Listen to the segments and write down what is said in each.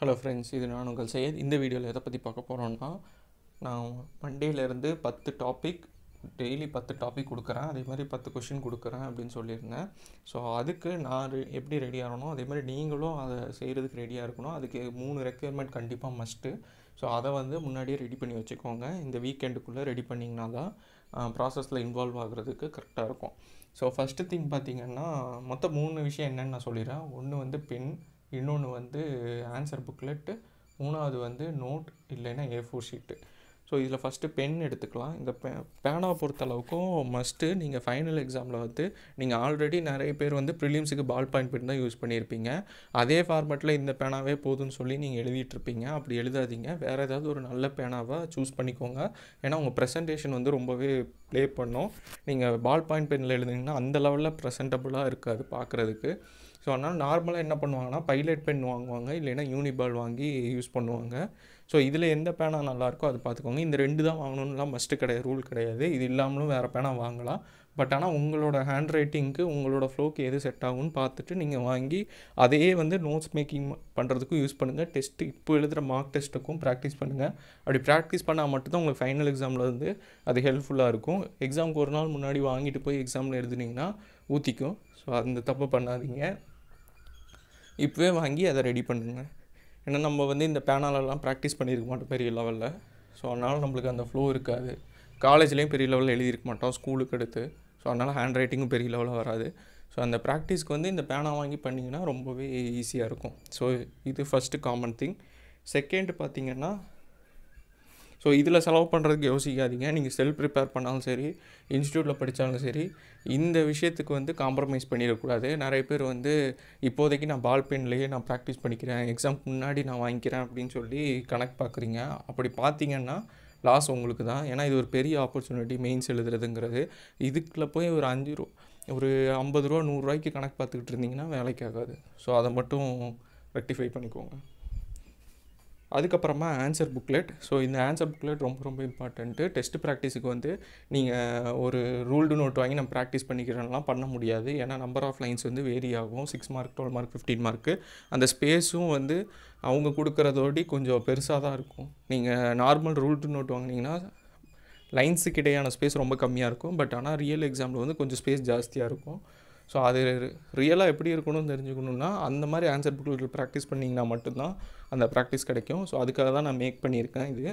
Hello friends இது நான் உங்கள் செய்ய இந்த வீடியோவில் எதை பற்றி பார்க்க போகிறோன்னா நான் மண்டேலேருந்து பத்து டாபிக் டெய்லி பத்து டாபிக் கொடுக்குறேன். அதே மாதிரி பத்து கொஷின் கொடுக்குறேன் அப்படின்னு சொல்லியிருந்தேன். ஸோ அதுக்கு நான் ரெ எப்படி ரெடி ஆகணும் அதே மாதிரி நீங்களும் அதை செய்கிறதுக்கு ரெடியாக இருக்கணும். அதுக்கு மூணு ரெக்குயர்மெண்ட் கண்டிப்பாக மஸ்ட்டு ஸோ அதை வந்து முன்னாடியே ரெடி பண்ணி வச்சுக்கோங்க. இந்த வீக்கெண்டுக்குள்ளே ரெடி பண்ணிங்கன்னா தான் ப்ராசஸில் இன்வால்வ் ஆகுறதுக்கு கரெக்டாக இருக்கும். ஸோ ஃபஸ்ட்டு திங் பார்த்தீங்கன்னா மொத்தம் மூணு விஷயம் என்னன்னு நான் சொல்லிடுறேன். ஒன்று வந்து பென் இன்னொன்று வந்து ஆன்சர் புக்லெட்டு மூணாவது வந்து நோட் இல்லைன்னா ஏ ஃபோர் ஷீட்டு ஸோ இதில் ஃபஸ்ட்டு பென் எடுத்துக்கலாம். இந்த பே பேனாவை பொறுத்த அளவுக்கும் மஸ்ட்டு நீங்கள் ஃபைனல் எக்ஸாமில் வந்து நீங்கள் ஆல்ரெடி நிறைய பேர் வந்து ப்ரிலிம்ஸுக்கு பால் பாயிண்ட் பென் தான் யூஸ் பண்ணியிருப்பீங்க அதே ஃபார்மேட்டில் இந்த பேனாவே போதும்னு சொல்லி நீங்கள் எழுதிட்டுருப்பீங்க அப்படி எழுதாதீங்க. வேறு ஏதாவது ஒரு நல்ல பேனாவை சூஸ் பண்ணிக்கோங்க. ஏன்னா உங்கள் ப்ரெசன்டேஷன் வந்து ரொம்பவே ப்ளே பண்ணும். நீங்கள் பால் பாயிண்ட் பெனில் எழுதுனீங்கன்னா அந்த லெவலில் ப்ரெசன்டபுளாக இருக்காது பார்க்குறதுக்கு ஸோ அதனால் நார்மலாக என்ன பண்ணுவாங்கன்னா பைலட் பென் வாங்குவாங்க இல்லைன்னா யூனிபால் வாங்கி யூஸ் பண்ணுவாங்க. ஸோ இதில் எந்த பேனா நல்லாயிருக்கோ அது பார்த்துக்கோங்க இந்த ரெண்டு தான் வாங்கணும்லாம் மஸ்ட்டு கிடையாது ரூல் கிடையாது. இது இல்லாமலும் வேறு பேனா வாங்கலாம். பட் ஆனால் உங்களோட ஹேண்ட் ரைட்டிங்க்கு உங்களோட ஃப்ளோக்கு எது செட் ஆகும்னு பார்த்துட்டு நீங்கள் வாங்கி அதையே வந்து நோட்ஸ் மேக்கிங் பண்ணுறதுக்கும் யூஸ் பண்ணுங்கள் டெஸ்ட்டு இப்போ எழுதுகிற மார்க் டெஸ்ட்டுக்கும் ப்ராக்டிஸ் பண்ணுங்கள் அப்படி ப்ராக்டிஸ் பண்ணால் மட்டும்தான் உங்களுக்கு ஃபைனல் எக்ஸாமில் வந்து அது ஹெல்ப்ஃபுல்லாக இருக்கும். எக்ஸாமுக்கு ஒரு நாள் முன்னாடி வாங்கிட்டு போய் எக்ஸாமில் எழுதுனீங்கன்னா ஊற்றிக்கும் ஸோ அந்த தப்பு பண்ணாதீங்க. இப்போவே வாங்கி அதை ரெடி பண்ணுங்க. ஏன்னா நம்ம வந்து இந்த பேனாலெல்லாம் ப்ராக்டிஸ் பண்ணியிருக்க மாட்டோம் பெரிய லெவலில் ஸோ அதனால் நம்மளுக்கு அந்த ஃப்ளோ இருக்காது. காலேஜ்லேயும் பெரிய லெவலில் எழுதியிருக்க மாட்டோம் ஸ்கூலுக்கு எடுத்து ஸோ அதனால் ஹேண்ட் ரைட்டிங்கும் பெரிய லெவலில் வராது. ஸோ அந்த ப்ராக்டிஸ்க்கு வந்து இந்த பேனா வாங்கி பண்ணிங்கன்னா ரொம்பவே ஈஸியாக இருக்கும். ஸோ இது ஃபஸ்ட்டு காமன் திங் செகண்ட் பார்த்திங்கன்னா ஸோ இதில் செலவு பண்ணுறதுக்கு யோசிக்காதீங்க. நீங்கள் செல்ஃப் ப்ரிப்பேர் பண்ணாலும் சரி இன்ஸ்டியூட்டில் படித்தாலும் சரி இந்த விஷயத்துக்கு வந்து காம்ப்ரமைஸ் பண்ணிடக்கூடாது. நிறைய பேர் வந்து இப்போதைக்கு நான் பால் பென்லேயே நான் ப்ராக்டிஸ் பண்ணிக்கிறேன் எக்ஸாம் முன்னாடி நான் வாங்கிக்கிறேன் அப்படின்னு சொல்லி கணக்கு பார்க்குறீங்க அப்படி பார்த்தீங்கன்னா லாஸ் உங்களுக்கு தான். ஏன்னா இது ஒரு பெரிய ஆப்பர்ச்சுனிட்டி மெயின்ஸ் எழுதுறதுங்கிறது. இதுக்குள்ள போய் ஒரு அஞ்சு ரூ ஒரு ஐம்பது ரூபா நூறுரூவாய்க்கு கணக்கு பார்த்துக்கிட்டு இருந்தீங்கன்னா வேலைக்கு ஆகாது. ஸோ அதை மட்டும் ரெக்டிஃபை பண்ணிக்கோங்க. அதுக்கப்புறமா ஆன்சர் புக்லெட் ஸோ இந்த ஆன்சர் புக்லெட் ரொம்ப ரொம்ப இம்பார்ட்டண்ட்டு டெஸ்ட் ப்ராக்டிஸுக்கு வந்து நீங்கள் ஒரு ரூல்டு நோட் வாங்கி நம்ம ப்ராக்டிஸ் பண்ணிக்கிறோம்லாம் பண்ண முடியாது. ஏன்னா நம்பர் ஆஃப் லைன்ஸ் வந்து வேரி ஆகும். Six mark twelve mark fifteen mark அந்த ஸ்பேஸும் வந்து அவங்க கொடுக்குறதோடி கொஞ்சம் பெருசாக தான் இருக்கும். நீங்கள் நார்மல் ரூல்டு நோட் வாங்கினீங்கன்னா லைன்ஸுக்கு இடையான ஸ்பேஸ் ரொம்ப கம்மியாக இருக்கும். பட் ஆனால் ரியல் எக்ஸாமில் வந்து கொஞ்சம் ஸ்பேஸ் ஜாஸ்தியாக இருக்கும். ஸோ அது ரியலாக எப்படி இருக்கணும்னு தெரிஞ்சுக்கணுன்னா அந்த மாதிரி ஆன்சர் புக்கில் ப்ராக்டிஸ் பண்ணிங்கன்னா மட்டும்தான் அந்த ப்ராக்டிஸ் கிடைக்கும். ஸோ அதுக்காக தான் நான் மேக் பண்ணியிருக்கேன் இது.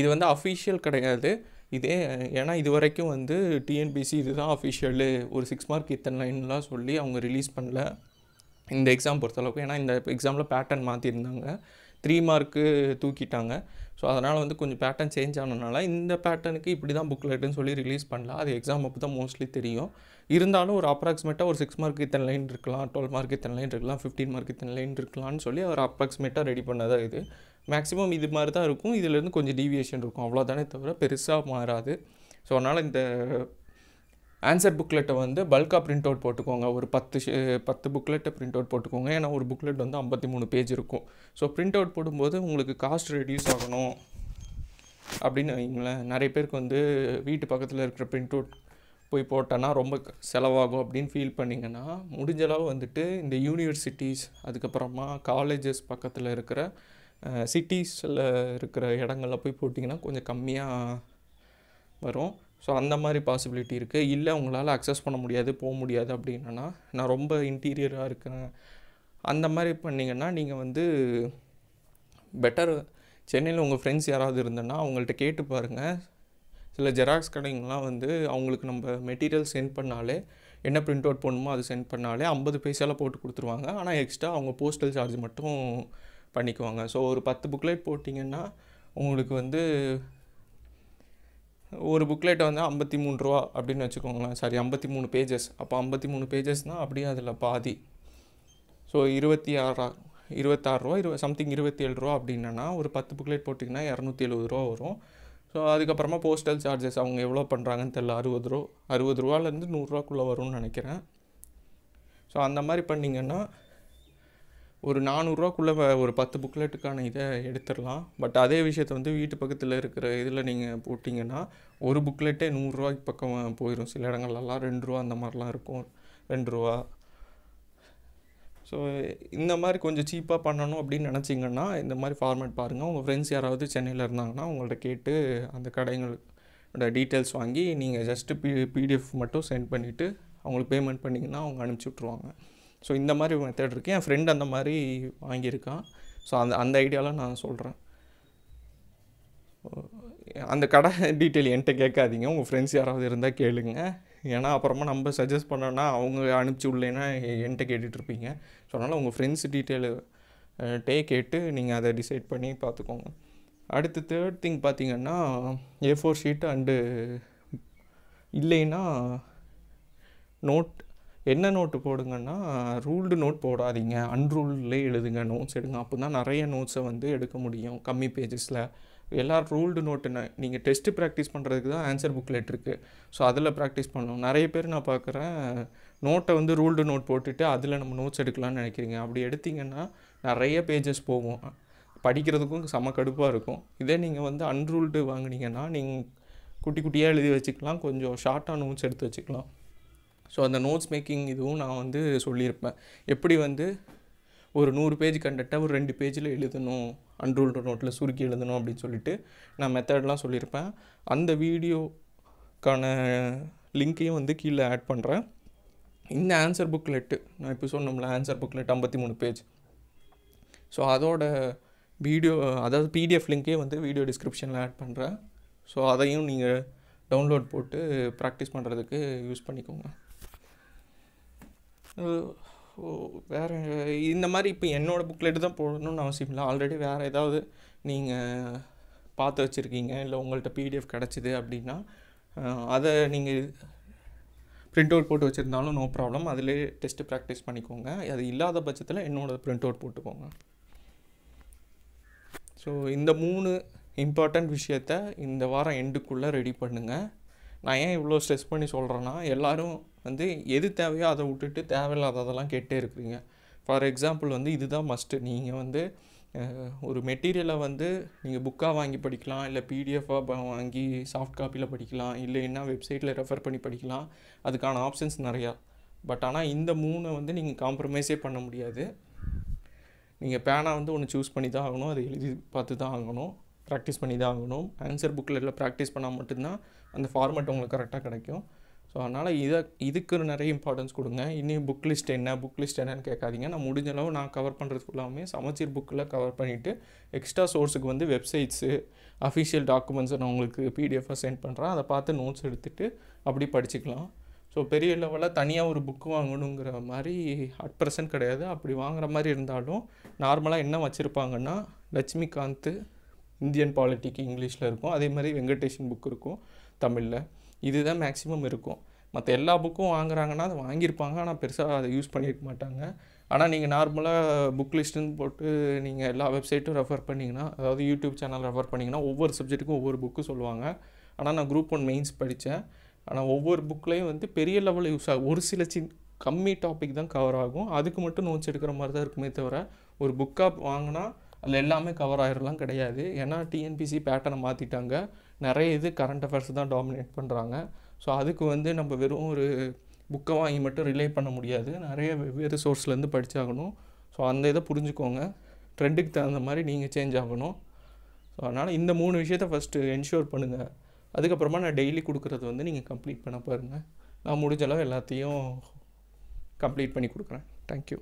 இது வந்து அஃபிஷியல் கிடையாது. இதே ஏன்னா இது வரைக்கும் வந்து டிஎன்பிசி இதுதான் அஃபிஷியலு ஒரு சிக்ஸ் மார்க் இத்தனை லைன்லாம் சொல்லி அவங்க ரிலீஸ் பண்ணல. இந்த எக்ஸாம் பொறுத்தளவுக்கு. ஏன்னா இந்த எக்ஸாமில் பேட்டர்ன் மாற்றிருந்தாங்க த்ரீ மார்க்கு தூக்கிட்டாங்க. ஸோ அதனால் வந்து கொஞ்சம் பேட்டர்ன் சேஞ்ச் ஆனதுனால இந்த பேட்டர்னுக்கு இப்படி தான் புக்லெட்டுன்னு சொல்லி ரிலீஸ் பண்ணல அது எக்ஸாம் அப்போ தான் மோஸ்ட்லி தெரியும். இருந்தாலும் ஒரு அப்ராக்சிமேட்டாக ஒரு சிக்ஸ் மார்க் இத்தனை லைன் இருக்கலாம் டுவெல் மார்க் இத்தனை லைன் இருக்கலாம் ஃபிஃப்டீன் மார்க் இத்தனை லைன் இருக்கலாம்னு சொல்லி அவர் அப்ராக்சிமேட்டாக ரெடி பண்ணதான் இது. மேக்ஸிமம் இது மாதிரி தான் இருக்கும் இதுலேருந்து கொஞ்சம் டீவியேஷன் இருக்கும். அவ்வளோதானே தவிர பெருசாக மாறாது. ஸோ அதனால் இந்த ஆன்சர் புக்லெட்டை வந்து பல்காக பிரிண்ட் அவுட் போட்டுக்கோங்க. ஒரு பத்து ஷே- பத்து புக்லெட்டை பிரிண்ட் அவுட் போட்டுக்கோங்க. ஏன்னா ஒரு புக்லெட் வந்து ஐம்பத்தி மூணு பேஜ் இருக்கும். ஸோ பிரிண்ட் அவுட் போடும்போது உங்களுக்கு காஸ்ட் ரெடியூஸ் ஆகணும். அப்படின்னு வைங்களேன் நிறைய பேருக்கு வந்து வீட்டு பக்கத்தில் இருக்கிற பிரிண்ட் அவுட் போய் போட்டோன்னா ரொம்ப செலவாகும் அப்படின்னு ஃபீல் பண்ணிங்கன்னா முடிஞ்ச அளவு வந்துட்டு இந்த யூனிவர்சிட்டிஸ் அதுக்கப்புறமா காலேஜஸ் பக்கத்தில் இருக்கிற சிட்டிஸில் இருக்கிற இடங்கள்ல போய் போட்டிங்கன்னா கொஞ்சம் கம்மியாக வரும். ஸோ அந்த மாதிரி பாசிபிலிட்டி இருக்குது இல்லை உங்களால் அக்சஸ் பண்ண முடியாது போக முடியாது அப்படின்னா நான் ரொம்ப இன்டீரியராக இருக்கிறேன் அந்த மாதிரி பண்ணிங்கன்னா நீங்கள் வந்து பெட்டர் சென்னையில் உங்கள் ஃப்ரெண்ட்ஸ் யாராவது இருந்தேன்னா அவங்கள்ட்ட கேட்டு பாருங்கள் சில ஜெராக்ஸ் கடைங்கெலாம் வந்து அவங்களுக்கு நம்ம மெட்டீரியல் சென்ட் பண்ணாலே என்ன பிரிண்ட் அவுட் பண்ணணுமோ அது சென்ட் பண்ணாலே ஐம்பது பைசாலாம் போட்டு கொடுத்துருவாங்க. ஆனால் எக்ஸ்ட்ரா அவங்க போஸ்டல் சார்ஜ் மட்டும் பண்ணிக்குவாங்க. ஸோ ஒரு பத்து புக்லெட் போட்டிங்கன்னா உங்களுக்கு வந்து ஒரு புக்லெட் வந்து ஐம்பத்தி மூணு ரூபா அப்படின்னு வச்சுக்கோங்களேன். சாரி ஐம்பத்தி மூணு பேஜஸ் அப்போ ஐம்பத்தி மூணு பேஜஸ்னால் அப்படியே அதில் பாதி. ஸோ இருபத்தி ஆறா இருபத்தாறுரூவா இருபது சம்திங் இருபத்தி ஏழு ரூபா அப்படின்னா ஒரு பத்து புக்லெட் போட்டிங்கன்னா இரநூத்தி எழுபது ரூபா வரும். ஸோ அதுக்கப்புறமா போஸ்டல் சார்ஜஸ் அவங்க எவ்வளோ பண்ணுறாங்கன்னு தெரில அறுபது ரூபா அறுபது ரூபாலேருந்து நூறுரூவாக்குள்ளே வரும்னு நினைக்கிறேன். ஸோ அந்த மாதிரி பண்ணிங்கன்னா ஒரு நானூறுரூவாக்குள்ளே ஒரு பத்து புக்லெட்டுக்கான இதை எடுத்துடலாம். பட் அதே விஷயத்தை வந்து வீட்டு பக்கத்தில் இருக்கிற இதில் நீங்கள் போட்டிங்கன்னா ஒரு புக்லெட்டே நூறுரூவாய்க்கு பக்கம் போயிடும் சில இடங்கள்லாம் ரெண்டு ரூபா அந்த மாதிரிலாம் இருக்கும். ரெண்டு ரூபா ஸோ இந்த மாதிரி கொஞ்சம் சீப்பாக பண்ணணும் அப்படின்னு நினச்சிங்கன்னா இந்த மாதிரி ஃபார்மேட் பாருங்கள் உங்கள் ஃப்ரெண்ட்ஸ் யாராவது சென்னையில் இருந்தாங்கன்னா உங்கள்கிட்ட கேட்டு அந்த கடைங்களோட டீட்டெயில்ஸ் வாங்கி நீங்கள் ஜஸ்ட்டு பி பிடிஎஃப் மட்டும் சென்ட் பண்ணிவிட்டு அவங்களுக்கு பேமெண்ட் பண்ணிங்கன்னா அவங்க அனுப்பிச்சி விட்ருவாங்க ஸோ இந்த மாதிரி மெத்தட் இருக்குது என் ஃப்ரெண்ட் அந்த மாதிரி வாங்கியிருக்கான். ஸோ அந்த அந்த ஐடியாலாம் நான் சொல்கிறேன் அந்த கடை டீட்டெயில் என்கிட்ட கேட்காதீங்க. உங்கள் ஃப்ரெண்ட்ஸ் யாராவது இருந்தால் கேளுங்க. ஏன்னா அப்புறமா நம்ம சஜஸ்ட் பண்ணோன்னா அவங்க அனுப்பிச்சி விடலைன்னா என்கிட்ட கேட்டுட்ருப்பீங்க ஸோ அதனால் உங்கள் ஃப்ரெண்ட்ஸ் டீட்டெயிலு டே கேட்டு நீங்கள் அதை டிசைட் பண்ணி பார்த்துக்கோங்க. அடுத்து தேர்ட் திங் பார்த்தீங்கன்னா ஏ ஃபோர் ஷீட் அண்டு இல்லைன்னா நோட் என்ன நோட்டு போடுங்கன்னா ரூல்டு நோட் போடாதீங்க. அன்ரூல்லே எழுதுங்க நோட்ஸ் எடுங்க. அப்போ தான் நிறைய நோட்ஸை வந்து எடுக்க முடியும். கம்மி பேஜஸில் எல்லா ரூல்டு நோட்டுன்னு நீங்கள் டெஸ்ட்டு ப்ராக்டிஸ் பண்ணுறதுக்கு தான் ஆன்சர் புக்லெட் இருக்குது ஸோ அதில் ப்ராக்டிஸ் பண்ணணும். நிறைய பேர் நான் பார்க்குறேன் நோட்டை வந்து ரூல்டு நோட் போட்டுட்டு அதில் நம்ம நோட்ஸ் எடுக்கலாம்னு நினைக்கிறீங்க. அப்படி எடுத்திங்கன்னா நிறைய பேஜஸ் போகும். படிக்கிறதுக்கும் செம கடுப்பாக இருக்கும். இதே நீங்கள் வந்து அன்ரூல்டு வாங்குனீங்கன்னா நீங்கள் குட்டி குட்டியாக எழுதி வச்சுக்கலாம். கொஞ்சம் ஷார்ட்டாக நோட்ஸ் எடுத்து வச்சுக்கலாம். ஸோ அந்த நோட்ஸ் மேக்கிங் இதுவும் நான் வந்து சொல்லியிருப்பேன். எப்படி வந்து ஒரு நூறு பேஜ் கண்டக்டாக ஒரு ரெண்டு பேஜில் எழுதணும் அன்ரூல்டு நோட்டில் சுருக்கி எழுதணும் அப்படின்னு சொல்லிட்டு நான் மெத்தட்லாம் சொல்லியிருப்பேன். அந்த வீடியோக்கான லிங்க்கையும் வந்து கீழே ஆட் பண்ணுறேன் இந்த ஆன்சர் புக்லெட்டு நான் இப்போ சொன்னோம்ல ஆன்சர் புக்லெட் ஐம்பத்தி மூணு பேஜ் ஸோ அதோட வீடியோ அதாவது பிடிஎஃப் லிங்க்கே வந்து வீடியோ டிஸ்கிரிப்ஷனில் ஆட் பண்ணுறேன் ஸோ அதையும் நீங்கள் டவுன்லோட் போட்டு ப்ராக்டிஸ் பண்ணுறதுக்கு யூஸ் பண்ணிக்கோங்க. வேறு இந்த மாதிரி இப்போ என்னோடய புக்லெட்டு தான் போடணும்னு அவசியம் இல்லை. ஆல்ரெடி வேறு ஏதாவது நீங்கள் பார்த்து வச்சுருக்கீங்க இல்லை உங்கள்கிட்ட பிடிஎஃப் கிடச்சிது அப்படின்னா அதை நீங்கள் ப்ரிண்ட் அவுட் போட்டு வச்சுருந்தாலும் நோ ப்ராப்ளம் அதிலே டெஸ்ட்டு ப்ராக்டிஸ் பண்ணிக்கோங்க. அது இல்லாத பட்சத்தில் என்னோடய ப்ரிண்ட் அவுட் போட்டுக்கோங்க. ஸோ இந்த மூணு இம்பார்ட்டண்ட் விஷயத்த இந்த வாரம் எண்டுக்குள்ளே ரெடி பண்ணுங்கள் நான் ஏன் இவ்வளோ ஸ்ட்ரெஸ் பண்ணி சொல்கிறேன்னா எல்லோரும் வந்து எது தேவையோ அதை விட்டுட்டு தேவையில்லாததெல்லாம் கேட்டே இருக்கிறீங்க. ஃபார் எக்ஸாம்பிள் வந்து இதுதான் மஸ்ட்டு நீங்கள் வந்து ஒரு மெட்டீரியலை வந்து நீங்கள் புக்காக வாங்கி படிக்கலாம் இல்லை பிடிஎஃபாக வாங்கி சாஃப்ட் காப்பியில் படிக்கலாம் இல்லைன்னா வெப்சைட்டில் ரெஃபர் பண்ணி படிக்கலாம் அதுக்கான ஆப்ஷன்ஸ் நிறையா. பட் ஆனால் இந்த மூணை வந்து நீங்கள் காம்ப்ரமைஸே பண்ண முடியாது. நீங்கள் பேனா வந்து ஒன்று சூஸ் பண்ணி தான் ஆகணும் அதை எழுதி பார்த்து தான் ஆகணும் ப்ராக்டிஸ் பண்ணி தான் ஆகணும். ஆன்சர் புக்கில் இல்லை ப்ராக்டிஸ் பண்ணால் மட்டும்தான் அந்த ஃபார்மேட் உங்களுக்கு கரெக்டாக கிடைக்கும். ஸோ அதனால் இதை இதுக்கு நிறைய இம்பார்ட்டன்ஸ் கொடுங்க. இன்னும் புக் லிஸ்ட் என்ன? புக் லிஸ்ட் என்னன்னு கேட்காதீங்க. நான் முடிஞ்ச அளவு நான் கவர் பண்ணுறது ஃபுல்லாமே சமச்சீர் புக்கில் கவர் பண்ணிவிட்டு எக்ஸ்ட்ரா சோர்ஸுக்கு வந்து வெப்சைட்ஸு அஃபிஷியல் டாக்குமெண்ட்ஸை நான் உங்களுக்கு பிடிஎஃபாக சென்ட் பண்ணுறேன் அதை பார்த்து நோட்ஸ் எடுத்துகிட்டு அப்படி படிச்சுக்கலாம். ஸோ பெரிய லெவலில் தனியாக ஒரு புக்கு வாங்கணுங்கிற மாதிரி அட் ப்ரெசன்ட் கிடையாது. அப்படி வாங்குற மாதிரி இருந்தாலும் நார்மலாக என்ன வச்சுருப்பாங்கன்னா லட்சுமிகாந்த் இந்தியன் பாலிட்டிக் இங்கிலீஷில் இருக்கும். அதே மாதிரி வெங்கடேஷன் புக் இருக்கும் தமிழில். இதுதான் மேக்ஸிமம் இருக்கும். மற்ற எல்லா புக்கும் வாங்குறாங்கன்னா அதை வாங்கியிருப்பாங்க. ஆனால் பெருசாக அதை யூஸ் பண்ணியிருக்க மாட்டாங்க. ஆனால் நீங்கள் நார்மலாக புக் லிஸ்ட்டுன்னு போட்டு நீங்கள் எல்லா வெப்சைட்டும் ரெஃபர் பண்ணிங்கன்னா அதாவது யூடியூப் சேனல் ரெஃபர் பண்ணிங்கன்னா ஒவ்வொரு சப்ஜெக்ட்டுக்கும் ஒவ்வொரு புக்கு சொல்லுவாங்க. ஆனால் நான் குரூப் ஒன் மெயின்ஸ் படித்தேன். ஆனால் ஒவ்வொரு புக்லேயும் வந்து பெரிய லெவலில் யூஸ் ஆகும் ஒரு சில சின் கம்மி டாபிக் தான் கவர் ஆகும். அதுக்கு மட்டும் நோட்ஸ் எடுக்கிற மாதிரி தான் இருக்குமே தவிர ஒரு புக்காக வாங்கினா அதில் எல்லாமே கவர் ஆகிடலாம் கிடையாது. ஏன்னா டிஎன்பிசி பேட்டர்னை மாற்றிட்டாங்க நிறைய இது கரண்ட் அஃபேர்ஸ் தான் டாமினேட் பண்ணுறாங்க ஸோ அதுக்கு வந்து நம்ம வெறும் ஒரு புக்கை வாங்கி மட்டும் ரிலே பண்ண முடியாது. நிறைய வெவ்வேறு சோர்ஸ்லேருந்து படித்தாகணும் ஸோ அந்த இதை புரிஞ்சுக்கோங்க. ட்ரெண்டுக்கு தகுந்த மாதிரி நீங்கள் சேஞ்ச் ஆகணும். ஸோ அதனால் இந்த மூணு விஷயத்த ஃபஸ்ட்டு என்ஷூர் பண்ணுங்கள் அதுக்கப்புறமா நான் டெய்லி கொடுக்குறது வந்து நீங்கள் கம்ப்ளீட் பண்ண பாருங்கள் நான் முடிஞ்ச அளவு எல்லாத்தையும் கம்ப்ளீட் பண்ணி கொடுக்குறேன். தேங்க்யூ